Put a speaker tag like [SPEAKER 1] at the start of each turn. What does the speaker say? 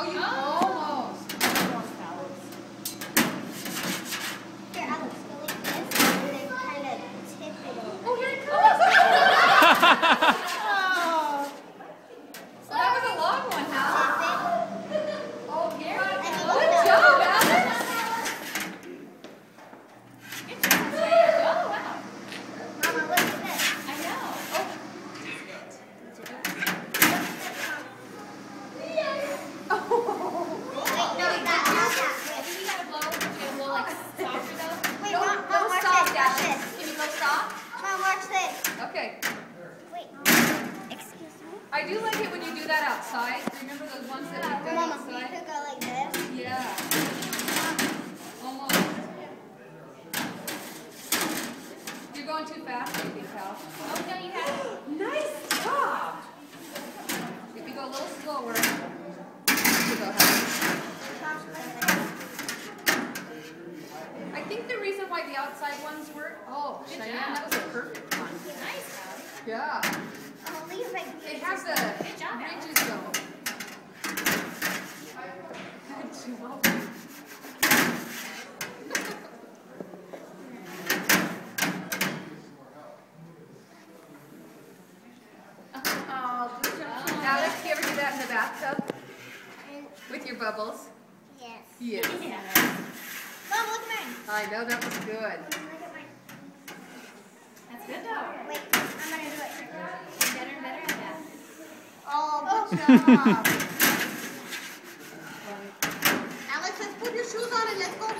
[SPEAKER 1] Oh, you
[SPEAKER 2] Oh.
[SPEAKER 1] almost.
[SPEAKER 3] Here, Alex, go like this, and then kind of tip it over.
[SPEAKER 2] Oh, here it comes. So that was a long one, huh?
[SPEAKER 3] Tip
[SPEAKER 2] Oh, here.
[SPEAKER 3] it. And then
[SPEAKER 2] Good
[SPEAKER 3] look
[SPEAKER 2] job,
[SPEAKER 3] up.
[SPEAKER 2] Alex. Good job, Diane. Oh, wow.
[SPEAKER 3] Mama, look at this.
[SPEAKER 2] I know. Oh,
[SPEAKER 3] Wait, no, that, not that.
[SPEAKER 2] I think you gotta blow. You gotta blow like softer though.
[SPEAKER 3] Wait,
[SPEAKER 2] no,
[SPEAKER 3] Mom,
[SPEAKER 2] no
[SPEAKER 3] Mom, watch
[SPEAKER 2] soft,
[SPEAKER 3] this, watch
[SPEAKER 2] Alex.
[SPEAKER 3] this.
[SPEAKER 2] Can you go soft?
[SPEAKER 3] Mom, watch this.
[SPEAKER 2] Okay.
[SPEAKER 3] Wait, excuse me?
[SPEAKER 2] I do like it when you do that outside. Remember those ones that we did
[SPEAKER 3] Mama,
[SPEAKER 2] outside?
[SPEAKER 3] could go like this.
[SPEAKER 2] Yeah. Almost. You're going too fast, maybe, Cal. Oh, no, you have it. Nice job. If you go a little slower. You go, Heather. I think the reason why the outside ones work. Oh,
[SPEAKER 1] Good
[SPEAKER 2] Cheyenne,
[SPEAKER 1] job.
[SPEAKER 2] that was a perfect one. Yeah.
[SPEAKER 3] I'm leave my
[SPEAKER 2] It has
[SPEAKER 1] job,
[SPEAKER 2] ridges though. Good job.
[SPEAKER 1] Oh, good job.
[SPEAKER 2] Alex, oh, you ever do that in the bathtub with your bubbles?
[SPEAKER 3] Yes.
[SPEAKER 2] Yes.
[SPEAKER 1] Yeah.
[SPEAKER 3] Mom, look at mine.
[SPEAKER 2] I know that was good.
[SPEAKER 3] Alex, let's put your
[SPEAKER 1] shoes on and
[SPEAKER 3] let's go.